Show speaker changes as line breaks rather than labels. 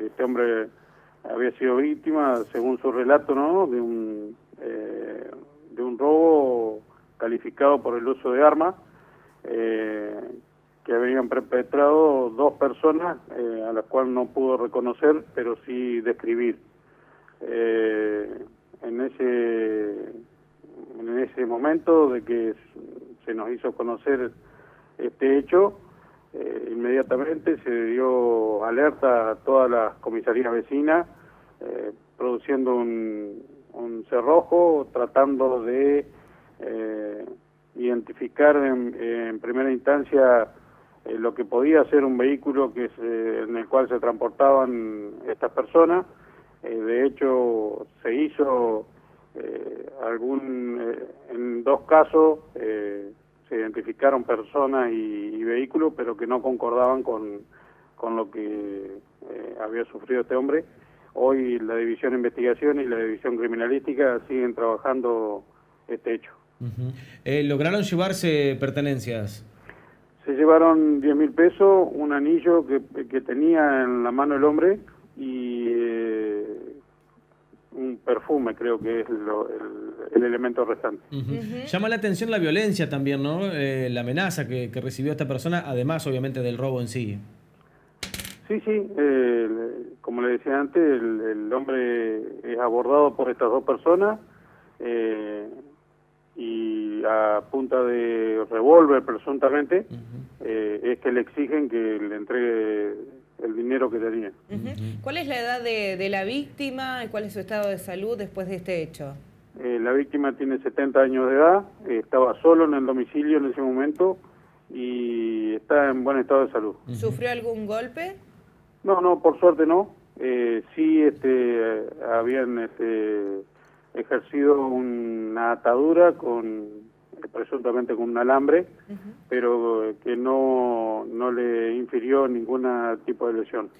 Este hombre había sido víctima, según su relato, ¿no? de un, eh, de un robo calificado por el uso de armas eh, que habían perpetrado dos personas eh, a las cuales no pudo reconocer, pero sí describir. en ese en ese momento de que se nos hizo conocer este hecho, eh, inmediatamente se dio alerta a todas las comisarías vecinas, eh, produciendo un, cerrojo, tratando de eh, identificar en, primera instancia lo que podía ser un vehículo que en el cual se transportaban estas personas. de hecho, se hizo algún, en dos casos, se identificaron personas y, vehículos, pero que no concordaban con, con lo que eh, había sufrido este hombre. Hoy la División de Investigación y la División Criminalística siguen trabajando este hecho.
Eh, ¿Lograron llevarse pertenencias?
Se llevaron 10 mil pesos, un anillo que, que tenía en la mano el hombre y eh, un perfume, creo que es el, elemento restante.
Llama la atención la violencia también, ¿no? Eh, la amenaza que, recibió esta persona, además, obviamente, del robo en sí.
Sí, sí, como le decía antes, el, hombre es abordado por estas dos personas eh, y a punta de revólver, presuntamente, eh, es que le exigen que le entregue el dinero que tenía.
¿Cuál es la edad de, la víctima y cuál es su estado de salud después de este hecho?
Eh, la víctima tiene 70 años de edad, estaba solo en el domicilio en ese momento y está en buen estado de salud.
¿Sufrió algún golpe?
No, no, por suerte no. Eh, sí, este, habían este, ejercido una atadura con presuntamente con un alambre, pero que no, no le infirió ningún tipo de lesión.